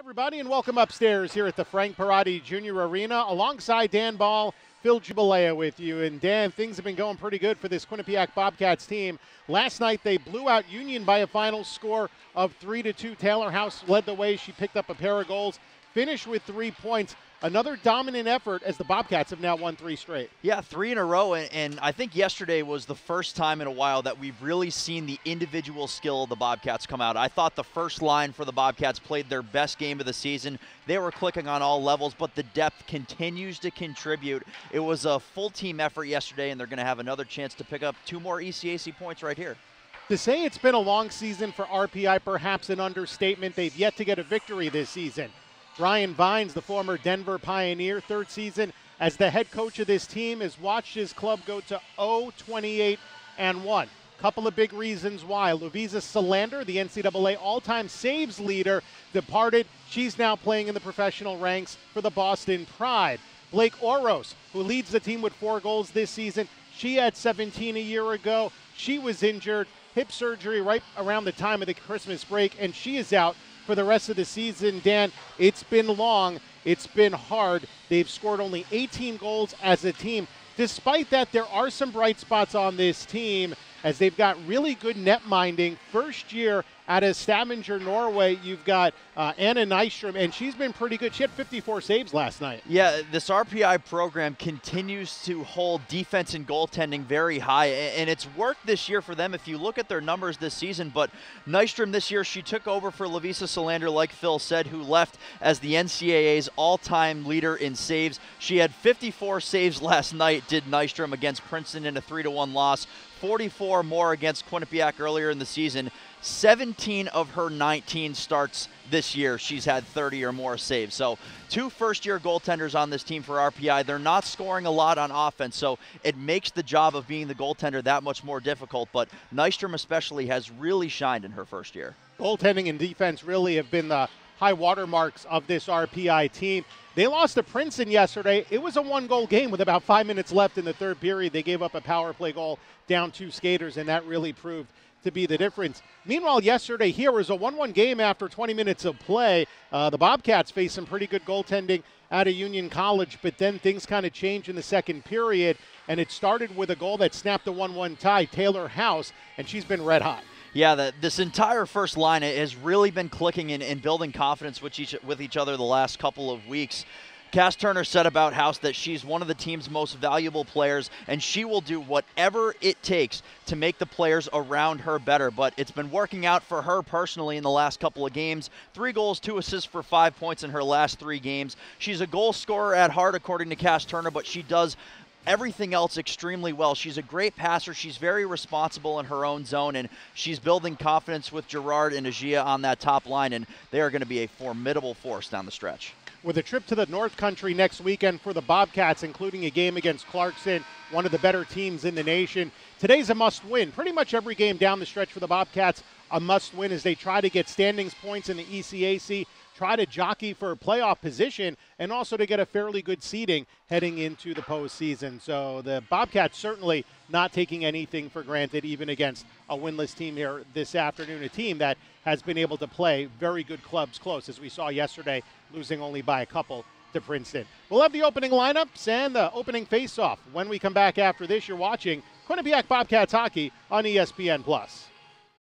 everybody, and welcome upstairs here at the Frank Perrotti Jr. Arena alongside Dan Bahl, Phil Jubilea with you. And Dan, things have been going pretty good for this Quinnipiac Bobcats team. Last night they blew out Union by a final score of 3 to 2. Taylor House led the way. She picked up a pair of goals, finished with three points. Another dominant effort as the Bobcats have now won three straight. Yeah, three in a row. And, and, I think yesterday was the first time in a while that we've really seen the individual skill of the Bobcats come out. I thought the first line for the Bobcats played their best game of the season. They were clicking on all levels, but the depth continues to contribute. It was a full team effort yesterday, and they're going to have another chance to pick up two more ECAC points right here. To say it's been a long season for RPI, perhaps an understatement. They've yet to get a victory this season. Bryan Vines, the former Denver Pioneer, third season as the head coach of this team, has watched his club go to 0 28 and 1. Couple of big reasons why. Lovisa Selander, the NCAA all time saves leader, departed. She's now playing in the professional ranks for the Boston Pride. Blake Oros, who leads the team with four goals this season, she had 17 a year ago. She was injured, hip surgery right around the time of the Christmas break, and she is out for the rest of the season. Dan, it's been long, it's been hard. They've scored only 18 goals as a team. Despite that, there are some bright spots on this team as they've got really good net minding. First year out of Stavanger, Norway, you've got uh, Anna Nystrom, and she's been pretty good. She had 54 saves last night. Yeah, this RPI program continues to hold defense and goaltending very high, and it's worked this year for them if you look at their numbers this season. But Nystrom this year, she took over for Lovisa Selander, like Phil said, who left as the NCAA's all time leader in saves. She had 54 saves last night, did Nystrom against Princeton in a 3 1 loss. 44 more against Quinnipiac earlier in the season. 17 of her 19 starts this year, she's had 30 or more saves. So, two first year goaltenders on this team for RPI. They're not scoring a lot on offense, so it makes the job of being the goaltender that much more difficult. But Nystrom, especially, has really shined in her first year. Goaltending and defense really have been the high watermarks of this RPI team. They lost to Princeton yesterday. It was a one goal game with about five minutes left in the third period. They gave up a power play goal down two skaters, and that really proved to be the difference. Meanwhile, yesterday here was a 1 1 game after 20 minutes of play. Uh, the Bobcats faced some pretty good goaltending out of Union College, but then things kind of changed in the second period, and it started with a goal that snapped the 1 1 tie, Taylor House, and she's been red hot. Yeah, the, this entire first line has really been clicking and, and building confidence with each, with each other the last couple of weeks. Cass Turner said about House that she's one of the team's most valuable players, and she will do whatever it takes to make the players around her better. But it's been working out for her personally in the last couple of games. Three goals, two assists for five points in her last three games. She's a goal scorer at heart, according to Cass Turner, but she does everything else extremely well. She's a great passer. She's very responsible in her own zone, and she's building confidence with Gerard and Adzija on that top line, and they are going to be a formidable force down the stretch with a trip to the North Country next weekend for the Bobcats, including a game against Clarkson, one of the better teams in the nation. Today's a must win. Pretty much every game down the stretch for the Bobcats, a must win as they try to get standings points in the ECAC try to jockey for a playoff position and also to get a fairly good seeding heading into the postseason. So the Bobcats certainly not taking anything for granted, even against a winless team here this afternoon, a team that has been able to play very good clubs close, as we saw yesterday, losing only by a couple to Princeton. We'll have the opening lineups and the opening face-off when we come back after this. You're watching Quinnipiac Bobcats hockey on ESPN Plus.